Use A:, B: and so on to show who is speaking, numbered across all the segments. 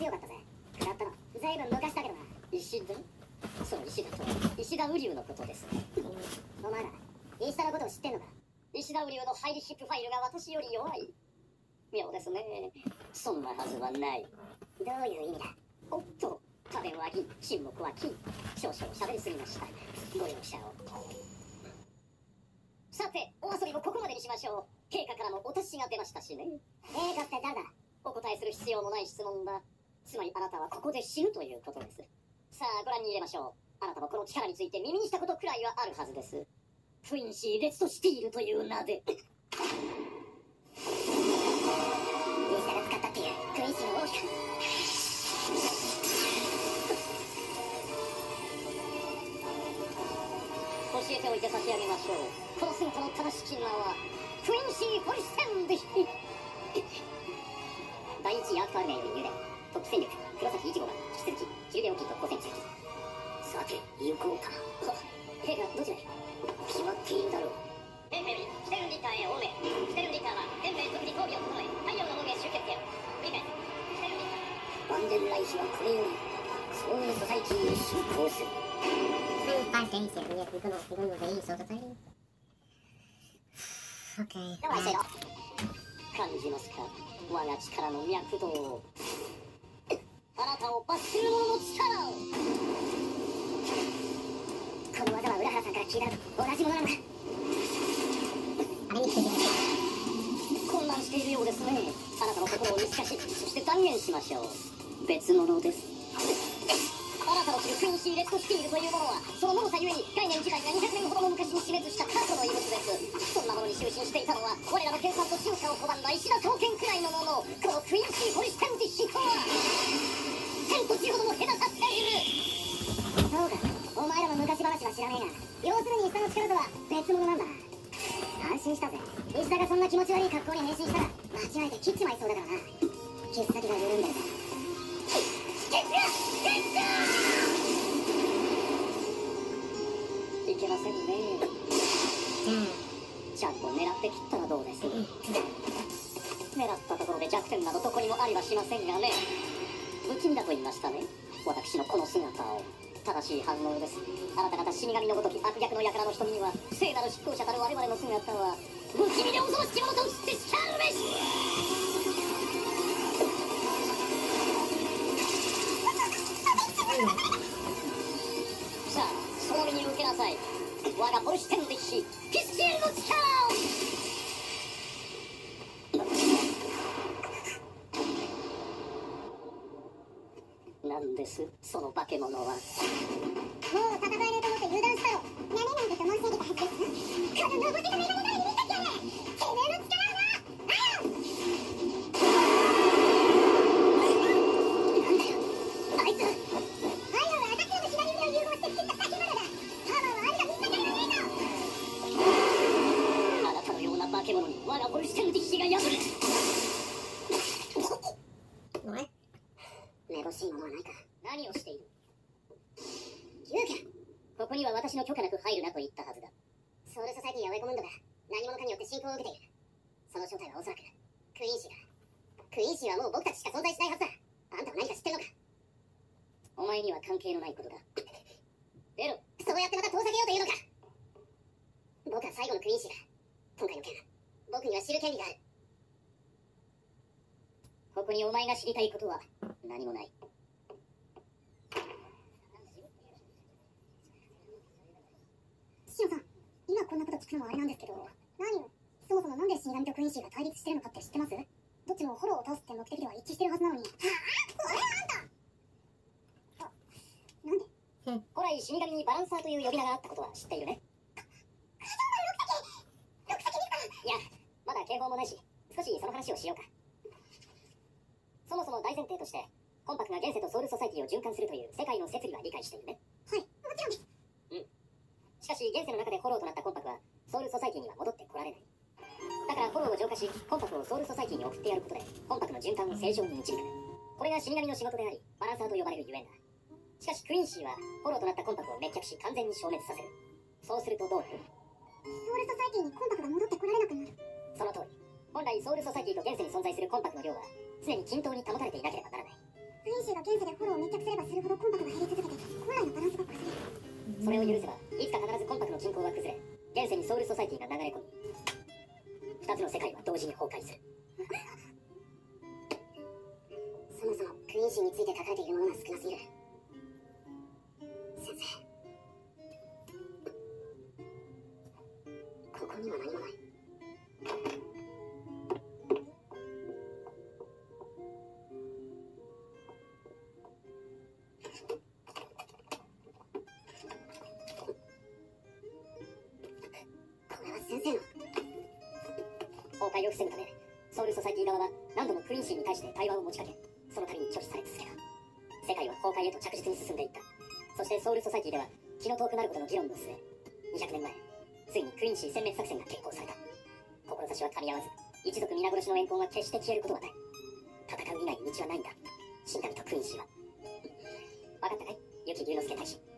A: 強かったぜ食らったのずいぶん昔だけどな
B: 石田その石田と石田雨竜のことです。
A: お前ら石田のことを知ってんのか
B: 石田雨竜のハイリシップファイルが私より弱い妙です。ねそんなはずはない
A: どういう意味だ
B: おっと家電は銀沈黙は金少々喋りす。ぎましたご容赦をさてお遊びもここまでにしましょう陛下からもお達しが出ましたしね
A: 陛下って誰だ
B: お答えする必要のない質問だつまりあなたはここで死ぬということです。さあご覧に入れましょう。あなたもこの力について耳にしたことくらいはあるはずです。クインシー・レットシュティールという名で。
A: 石田が使ったっていうクインシーの奥義か
B: 教えておいて差し上げましょう。この姿の正しき名はクインシー・ホリステンで第一アクアルメより入電トップ戦力黒崎一護が引き続きキルデオキッド交戦中
A: さて行こう。か
B: は兵がどちらへ
A: 決まっているだろう。
B: エンペリシテルンリッターへおめシテルンリッターは全米即時装備を整え太陽の門へ集結せよ理解シテルンリッター
A: バンデンライヒはこれよりソウルソサイティへ進行する
C: Paciência, minha clica não, clica no rei, solta pra ele. Ok.
B: 感じますか我が力の脈動をあなたを罰する者の力を
A: この技は浦原さんから聞いたのと同じものなんだ
C: あれについて
B: 混乱しているようですねあなたの心を見透かしそして断言しましょう別物ですあなたの知るクインシー・レットシュティールというものはその脆さゆえに概念自体が200年ほどの昔に死滅した過去の遺物です。そんなものに執心していたのは我らの研鑽と進化を拒んだ石田宗弦くらいのもの狙ったところで弱点などどこにもありはしませんがね。不気味だと言いましたね。私のこの姿を。正しい反応です。あなた方死神のごとき悪逆の輩の瞳には聖なる執行者たる我々の姿は不気味で恐ろしきものと映ってしかるべしさあその身に受けなさい。我がポルシテンディッシです。その化け物は。
A: もう戦えると思って油断したろ。何なんてと申し上げたはずです。こののぼせがメガネのように見せてやれてめ
B: に
A: は
B: 関係のないことだ。出ろ
A: そうやってまた遠ざけようというのか。僕は最後のクイーンシーだ。今回の件。僕には知る権利がある。
B: ここにお前が知りたいことは何もない。
A: シオさん今こんなこと聞くのもあれなんですけど何をそもそもなんで死神とクイーンシーが対立してるのかって知ってます？どっちもフォローを倒すって目的では一致してるはずなのに。はあそれあんたあなんで
B: 古来死神にバランサーという呼び名があったことは知っているね。いやまだ警報もないし少しその話をしようかそもそも大前提としてコンパクが現世とソウルソサイティを循環するという世界の摂理は理解しているね
A: はいもちろんですうん
B: しかし現世の中でフォローとなったコンパクはソウルソサイティには戻ってこられないだからフォローを浄化しコンパクをソウルソサイティに送ってやることでコンパクの循環を正常に導くこれが死神の仕事でありバランサーと呼ばれるゆえんだしかしクイーンシーはフォローとなったコンパクを滅却し完全に消滅させる。そうするとどうなる？
A: ソウルソサイティにコンパクが戻ってこられなくなる
B: その通り。本来ソウルソサイティと現世に存在するコンパクの量は常に均等に保たれていなければならない。
A: クインシーが現世でフォローを密着すればするほどコンパクが減り続けて本来のバランスが崩れる
B: それを許せばいつか必ずコンパクの均衡は崩れ現世にソウルソサイティが流れ込み二つの世界は同時に崩壊する。
A: そもそもクインシーについて書かれているものが少なすぎる
B: 崩壊を防ぐためソウルソサイティ側は何度もクインシーに対して対話を持ちかけその度に拒否され続けた。世界は崩壊へと着実に進んでいった。そしてソウルソサイティでは気の遠くなるほどの議論の末200年前ついにクインシー殲滅作戦が決行された。志は噛み合わず一族皆殺しの怨恨は決して消えることはない。戦う以外に道はないんだ。死神とクインシーは。分かったかい？行木竜ノ介隊士。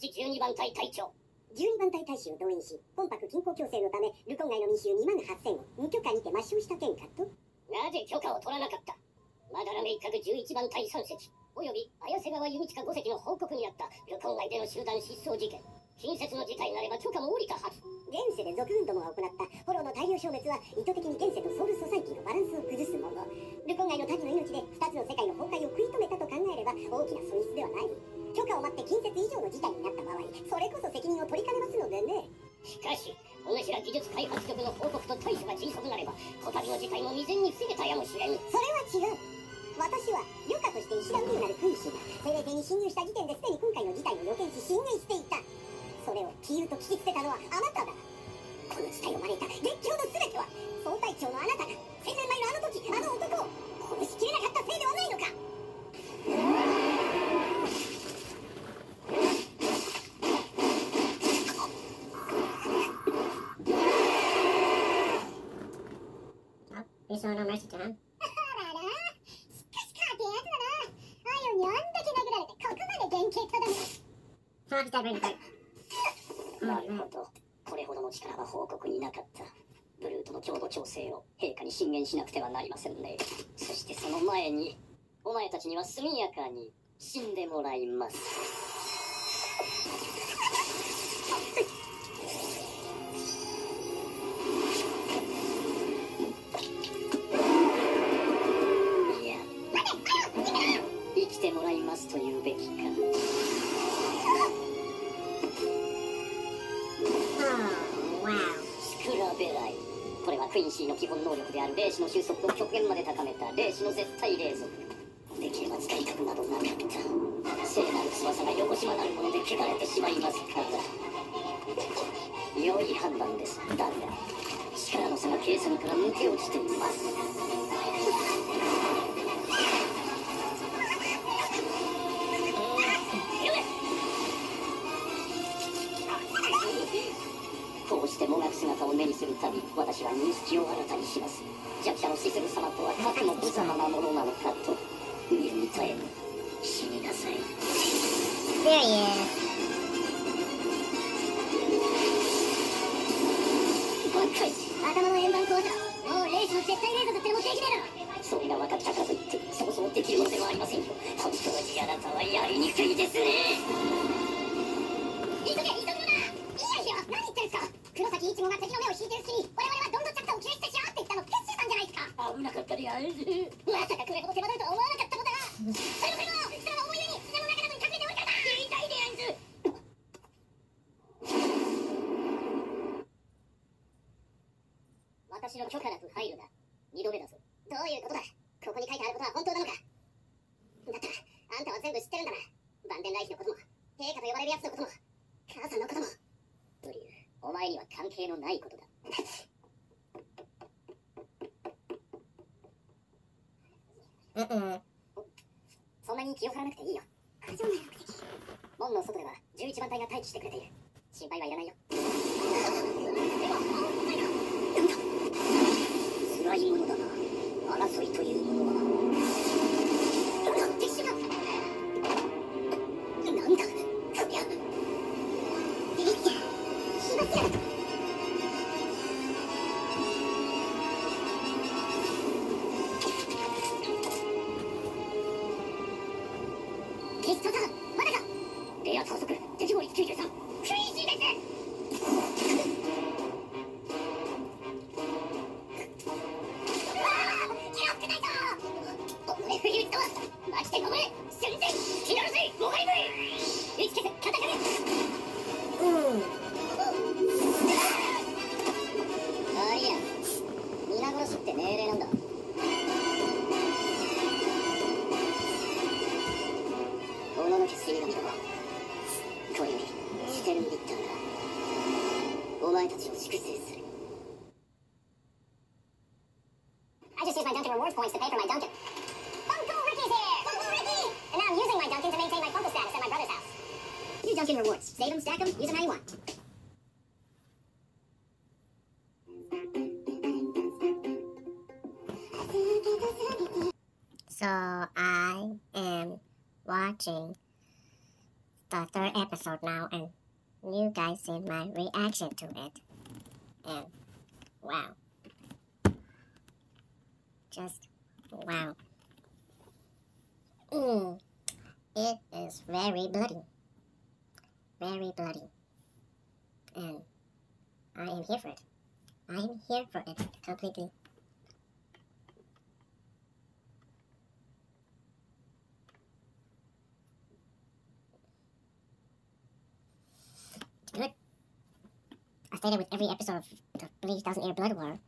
B: 黒土12番隊隊長
D: 12番隊大使を動員し、本白均衡強制のため、ルコン街の民衆2万8000を無許可にて抹消した件かと。
B: なぜ許可を取らなかった？まだらめ一角11番隊3隻および綾瀬川弓近5隻の報告にあったルコン街での集団失踪事件近接の事態なれば許可も下りたはず
D: 現世で族軍どもが行ったフォローの大量消滅は意図的に現世とソウルソサイティのバランスを崩すもの。ルコン街の民の命で2つの世界の崩壊を食い止めたと考えれば大きな損失ではない。許可を待って近接以上の事態になった場合、それこそ責任を取りかねますのでね。
B: しかしお主ら技術開発局の報告と対処が迅速なればこたびの事態も未然に防げたやもしれん
D: それは違う。私は余暇として石田ウリなる君主が生命体に侵入した時点ですでに今回の事態を予見し進言していた。それを杞憂と聞き捨てたのはあなただ。この事態を招いた。熱狂の全ては総隊長のあなたが千年前のあの時あの男を殺しきれなかったせいではないのか
C: Oh, you saw no mercy to him.
A: あららしかしかてやつだな。アイオンにあんだけ殴られてここまで原型とどめ。
C: Turn off that ring fight.
B: なるほど。これほどの力は報告になかった。ブルーとの共同調整を陛下に進言しなくてはなりませんね。そしてその前にお前たちには速やかに死んでもらいますの収束を極限まで高めた霊視の絶対霊族できれば使い核などなかった。聖なる翼が横島なるもので汚れてしまいますから。良い判断です。だが力の差が計算から抜け落ちています。するたび私は認識を新たにします。弱者のシスル様とはかくも無様なものなのかと。危なかったである。
A: まさかこれほど手間取るとは思わなかったのだうん
B: そんなに気を張らなくていいよ。
A: 過剰な目的
B: 門の外では11番隊が待機してくれている。心配はいらないよ。
A: 辛いものだな。争いというものは。なんでしなんだ。こビビっちゃしまっち Dunkin' rewards. Save them, stack them, use them how you want.
C: So I am watching the third episode now, and you guys see my reaction to it. And wow. Just wow. Mm, it is very bloody. Very bloody. And I am here for it. I am here for it completely. good. I started with every episode of the Bleach Thousand Year Blood War.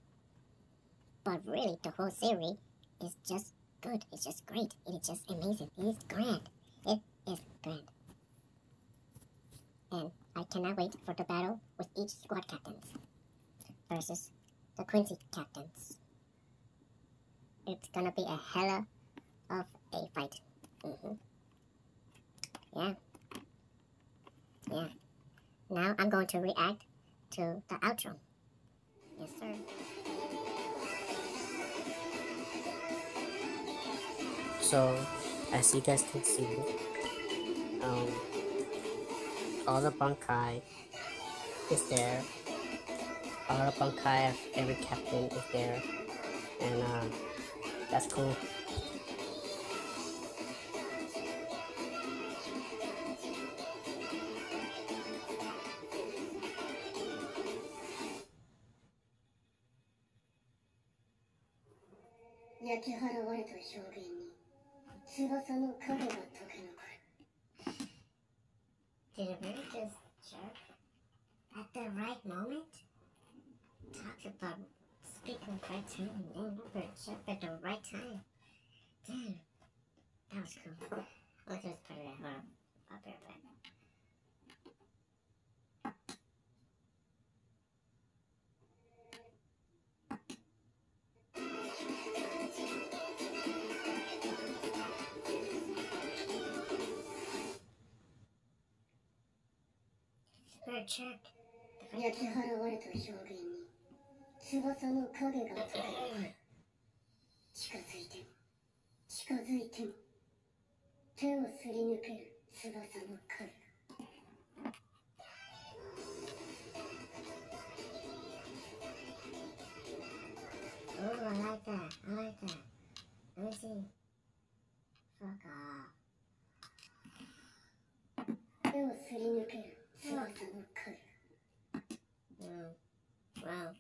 C: But really, the whole series is just good. It's just great. It is just amazing. It is grand. It is grand. And I cannot wait for the battle with each squad captains versus the Quincy captains. It's gonna be a hella of a fight. hmm Yeah. Yeah. Now I'm going to react to the outro. Yes, sir.
E: So, as you guys can see, um, all the bunkai is there. All the bunkai of every captain is there. And uh, that's cool.
C: Yeah, did a really just jerk at the right moment? Talk about speaking right time and then number jerk at the right time. Damn, that was cool. Let's just put it at on. I'll be right back. check.
A: やき払われた表現に翼の影が届く近づいても近づいても手をすり抜ける翼の影
C: ん、甘いか、甘いか、おいしい。
A: 手をすり抜ける。翼の影
C: Mm. Well,